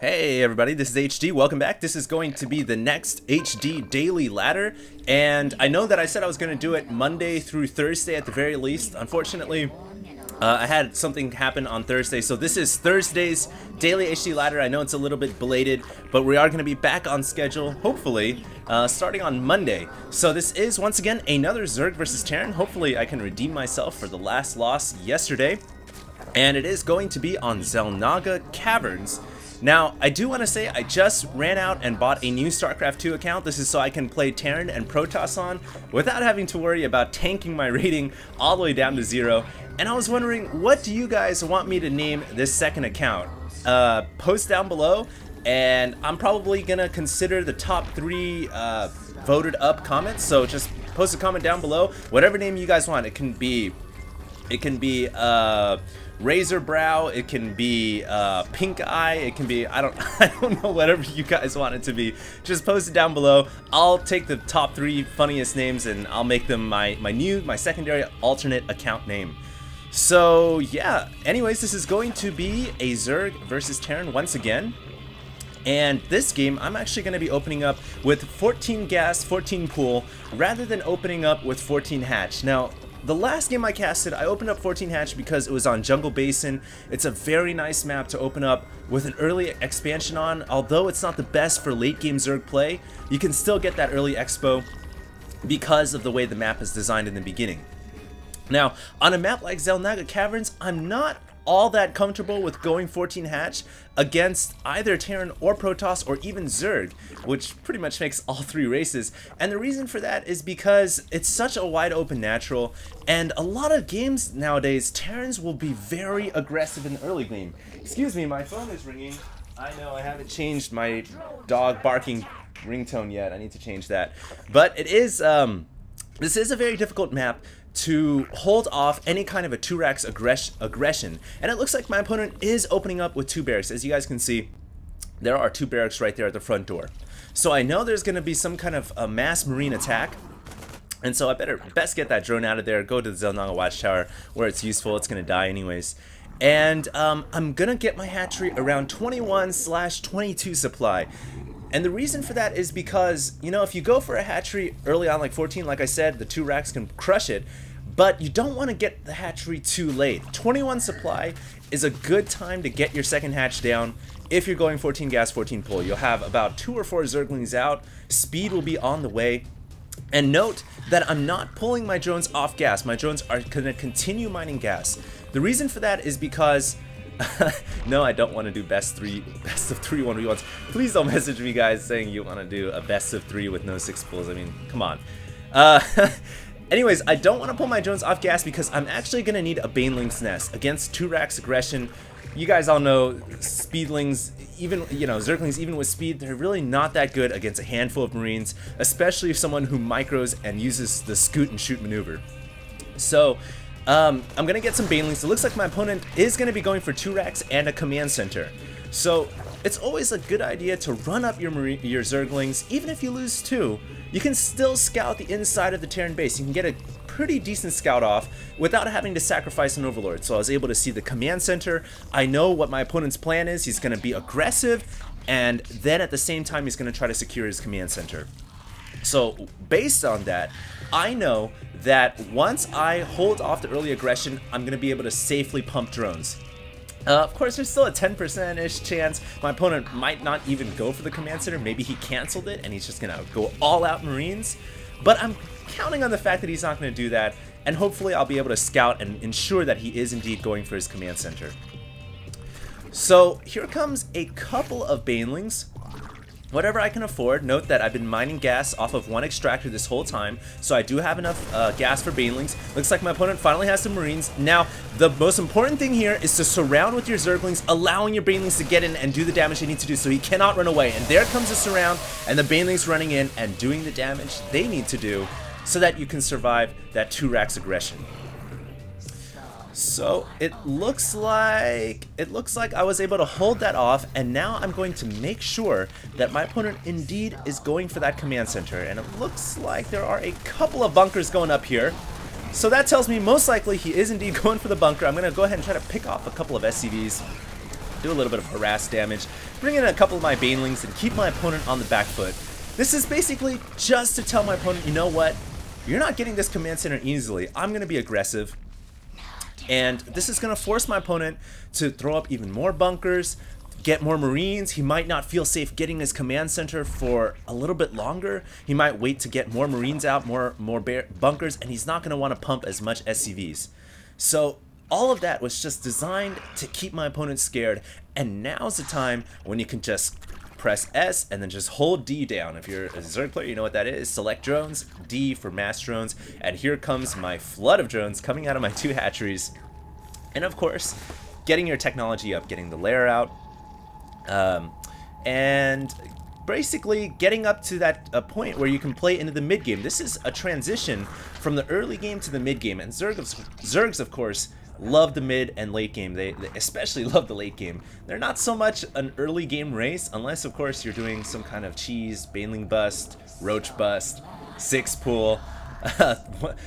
Hey everybody, this is HD. Welcome back. This is going to be the next HD daily ladder. And I know that I said I was going to do it Monday through Thursday at the very least. Unfortunately, uh, I had something happen on Thursday, so this is Thursday's daily HD ladder. I know it's a little bit belated, but we are going to be back on schedule, hopefully, uh, starting on Monday. So this is, once again, another Zerg versus Terran. Hopefully I can redeem myself for the last loss yesterday. And it is going to be on Xel'Naga Caverns. Now, I do want to say I just ran out and bought a new StarCraft 2 account. This is so I can play Terran and Protoss on without having to worry about tanking my rating all the way down to zero. And I was wondering, what do you guys want me to name this second account? Uh, post down below, and I'm probably gonna consider the top three uh, voted up comments. So just post a comment down below, whatever name you guys want. It can be, it can be. Uh, razor brow it can be uh, pink eye it can be I don't I don't know whatever you guys want it to be. Just post it down below. I'll take the top three funniest names and I'll make them my my new my secondary alternate account name. So yeah. Anyways this is going to be a Zerg versus Terran once again. And this game, I'm actually going to be opening up with 14 gas, 14 pool, rather than opening up with 14 hatch. Now, the last game I casted, I opened up 14 Hatch because it was on Jungle Basin. It's a very nice map to open up with an early expansion on. Although it's not the best for late game Zerg play, you can still get that early expo because of the way the map is designed in the beginning. Now, on a map like Xel'Naga Caverns, I'm not all that comfortable with going 14 hatch against either Terran or Protoss or even Zerg, which pretty much makes all three races. And the reason for that is because it's such a wide open natural, and a lot of games nowadays, Terrans will be very aggressive in the early game. Excuse me, my phone is ringing. I know I haven't changed my dog barking ringtone yet. I need to change that. But it is, um, this is a very difficult map to hold off any kind of a 2-Rax aggress aggression. And it looks like my opponent is opening up with two barracks. As you guys can see, there are two barracks right there at the front door. So I know there's going to be some kind of a mass marine attack. And so I better best get that drone out of there, go to the Xel'Naga Watchtower where it's useful, it's going to die anyways. And um, I'm going to get my hatchery around 21 slash 22 supply. And the reason for that is because, you know, if you go for a hatchery early on, like 14, like I said, the two racks can crush it, but you don't want to get the hatchery too late. 21 supply is a good time to get your second hatch down if you're going 14 gas, 14 pool. You'll have about two or four Zerglings out, speed will be on the way, and note that I'm not pulling my drones off gas. My drones are going to continue mining gas. The reason for that is because no, I don't want to do best three, best of three one v. Please don't message me, guys, saying you want to do a best of three with no six pools. I mean, come on. Uh, anyways, I don't want to pull my drones off gas because I'm actually gonna need a Baneling's Nest against Rax aggression. You guys all know Speedlings, even you know Zerglings, even with speed, they're really not that good against a handful of Marines, especially if someone who micros and uses the scoot and shoot maneuver. So um, I'm going to get some Banelings. It looks like my opponent is going to be going for two racks and a command center. So it's always a good idea to run up your, your Zerglings. Even if you lose two, you can still scout the inside of the Terran base. You can get a pretty decent scout off without having to sacrifice an Overlord. So I was able to see the command center. I know what my opponent's plan is. He's going to be aggressive, and then at the same time, he's going to try to secure his command center. So based on that, I know that once I hold off the early aggression, I'm going to be able to safely pump drones. Uh, of course, there's still a 10%-ish chance my opponent might not even go for the command center. Maybe he canceled it and he's just going to go all out Marines. But I'm counting on the fact that he's not going to do that, and hopefully I'll be able to scout and ensure that he is indeed going for his command center. So here comes a couple of Banelings whatever I can afford. Note that I've been mining gas off of one extractor this whole time, so I do have enough uh, gas for Banelings. Looks like my opponent finally has some Marines. Now, the most important thing here is to surround with your Zerglings, allowing your Banelings to get in and do the damage they need to do so he cannot run away. And there comes the surround, and the Banelings running in and doing the damage they need to do so that you can survive that 2 racks aggression. So it looks like it looks like I was able to hold that off and now I'm going to make sure that my opponent indeed is going for that command center and it looks like there are a couple of bunkers going up here. So that tells me most likely he is indeed going for the bunker. I'm going to go ahead and try to pick off a couple of SCVs. do a little bit of harass damage, bring in a couple of my Banelings, and keep my opponent on the back foot. This is basically just to tell my opponent, you know what, you're not getting this command center easily. I'm going to be aggressive. And this is going to force my opponent to throw up even more bunkers, get more Marines. He might not feel safe getting his command center for a little bit longer. He might wait to get more Marines out, more more bunkers, and he's not going to want to pump as much SCVs. So all of that was just designed to keep my opponent scared, and now's the time when you can just press S and then just hold D down. If you're a Zerg player, you know what that is. Select drones, D for mass drones, and here comes my flood of drones coming out of my two hatcheries. And of course, getting your technology up, getting the lair out, um, and basically getting up to that point where you can play into the mid game. This is a transition from the early game to the mid game, and Zergs, Zergs of course, love the mid and late game. They, they, especially love the late game. They're not so much an early game race, unless of course you're doing some kind of cheese, Baneling bust, Roach bust, six pool,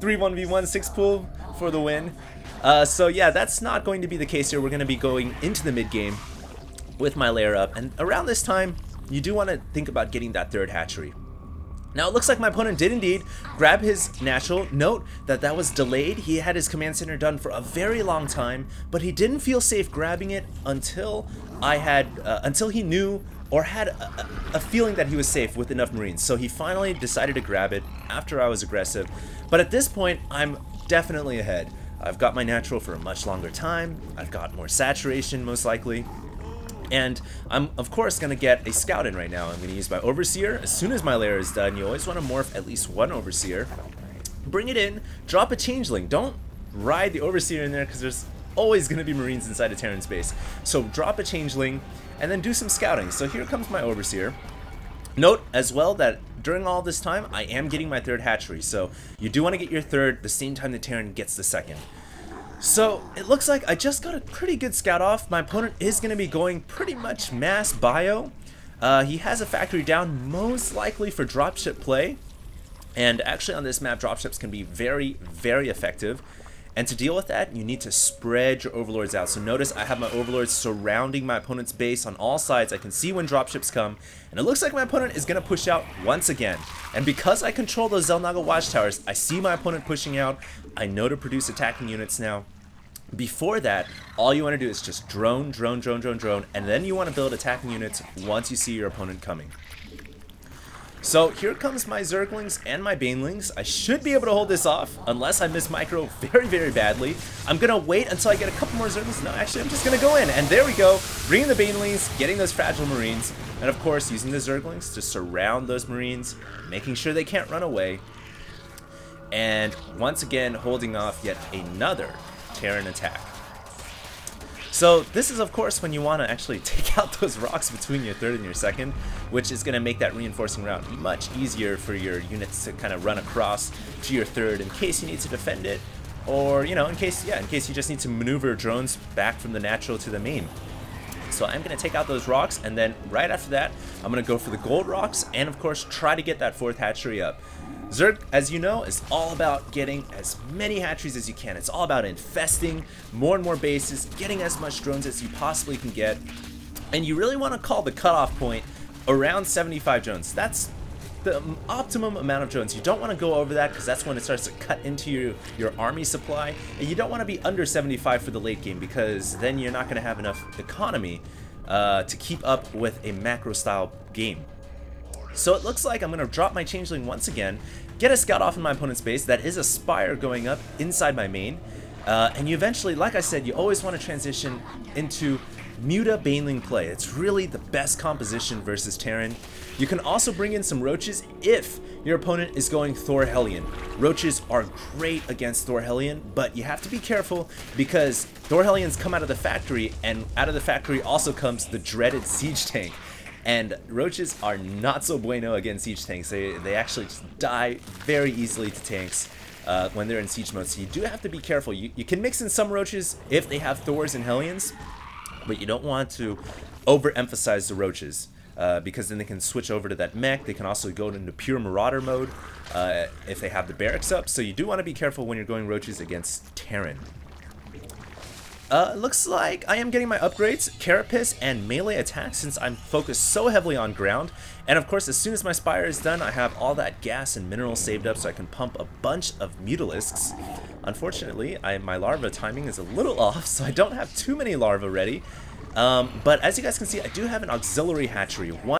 three 1v1 six pool for the win. Uh, so yeah, that's not going to be the case here. We're going to be going into the mid game with my lair up. And around this time, you do want to think about getting that third hatchery. Now it looks like my opponent did indeed grab his natural. Note that that was delayed. He had his command center done for a very long time, but he didn't feel safe grabbing it until I had, uh, until he knew or had a, a, feeling that he was safe with enough Marines. So he finally decided to grab it after I was aggressive. But at this point, I'm definitely ahead. I've got my natural for a much longer time. I've got more saturation, most likely. And I'm, of course, going to get a scout in right now. I'm going to use my overseer. As soon as my lair is done, you always want to morph at least one overseer. Bring it in, drop a changeling. Don't ride the overseer in there because there's always going to be marines inside of Terran space. So drop a changeling and then do some scouting. So here comes my overseer. Note as well that during all this time, I am getting my third hatchery. So you do want to get your third the same time the Terran gets the second. So, it looks like I just got a pretty good scout off. My opponent is going to be going pretty much mass bio. Uh, he has a factory down, most likely for dropship play. And actually on this map, dropships can be very, very effective. And to deal with that, you need to spread your overlords out. So notice I have my overlords surrounding my opponent's base on all sides. I can see when dropships come. And it looks like my opponent is going to push out once again. And because I control those Xel'Naga watchtowers, I see my opponent pushing out. I know to produce attacking units now. Before that, all you want to do is just drone, drone, drone, drone, drone, and then you want to build attacking units once you see your opponent coming. So here comes my Zerglings and my Banelings. I should be able to hold this off, unless I miss Micro very, very badly. I'm going to wait until I get a couple more Zerglings. No, actually, I'm just going to go in. And there we go, bringing the Banelings, getting those Fragile Marines, and of course, using the Zerglings to surround those Marines, making sure they can't run away. And once again, holding off yet another Terran attack. So this is of course when you want to actually take out those rocks between your third and your second, which is going to make that reinforcing route much easier for your units to kind of run across to your third in case you need to defend it, or you know, in case yeah, in case you just need to maneuver drones back from the natural to the main. So I'm going to take out those rocks, and then right after that, I'm going to go for the gold rocks, and of course try to get that fourth hatchery up. Zerg, as you know, is all about getting as many hatcheries as you can. It's all about infesting more and more bases, getting as much drones as you possibly can get, and you really want to call the cutoff point around 75 drones. That's the optimum amount of drones. You don't want to go over that because that's when it starts to cut into your, your army supply. And you don't want to be under 75 for the late game because then you're not going to have enough economy uh, to keep up with a macro style game. So it looks like I'm going to drop my Changeling once again, get a Scout off in my opponent's base, that is a Spire going up inside my main, uh, and you eventually, like I said, you always want to transition into Muta Baneling play. It's really the best composition versus Terran. You can also bring in some Roaches if your opponent is going Thor Hellion. Roaches are great against Thor Hellion, but you have to be careful because Thor Hellions come out of the factory, and out of the factory also comes the dreaded Siege Tank. And roaches are not so bueno against siege tanks. They, they actually just die very easily to tanks uh, when they're in siege mode. So you do have to be careful. You, you can mix in some roaches if they have Thors and Hellions, but you don't want to overemphasize the roaches. Uh, because then they can switch over to that mech. They can also go into pure marauder mode uh, if they have the barracks up. So you do want to be careful when you're going roaches against Terran. uh, looks like I am getting my upgrades, Carapace and melee attack since I'm focused so heavily on ground. And of course, as soon as my Spire is done, I have all that gas and minerals saved up so I can pump a bunch of Mutalisks. Unfortunately, I, my larva timing is a little off, so I don't have too many larvae ready. Um, but as you guys can see, I do have an auxiliary hatchery. One